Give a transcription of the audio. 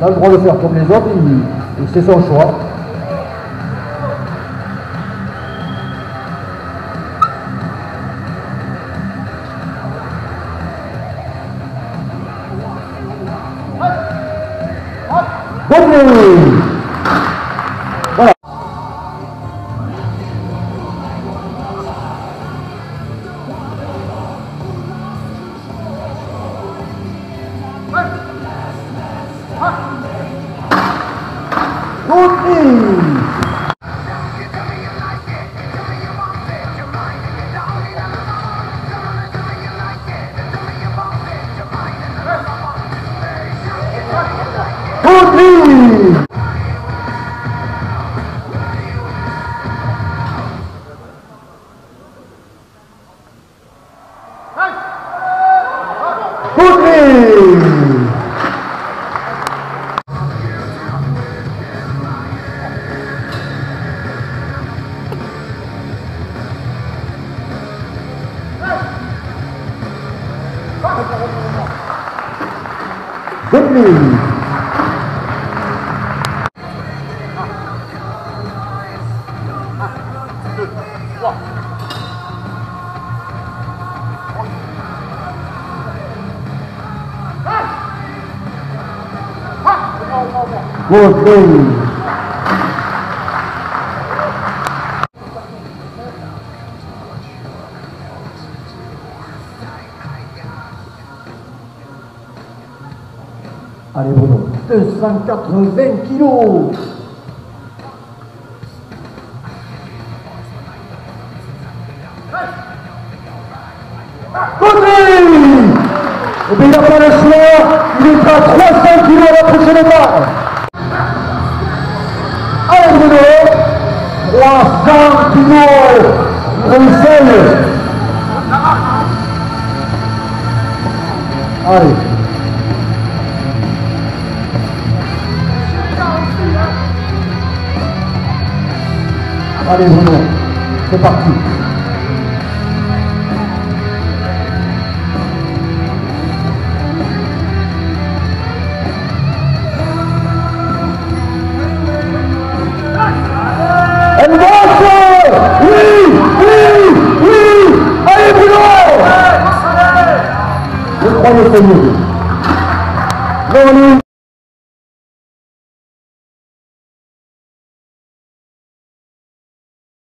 On a le droit de faire comme les autres, il- c'est son choix. Putney! rất nhiều Good thing. Allez Bruno, 280 kilos Et bien il n'a pas le choix, il est à 300 kilos à la prochaine barre Allez Bruno 300 kilos. Bruxelles. Allez Allez Bruno, c'est parti. Elle marche Oui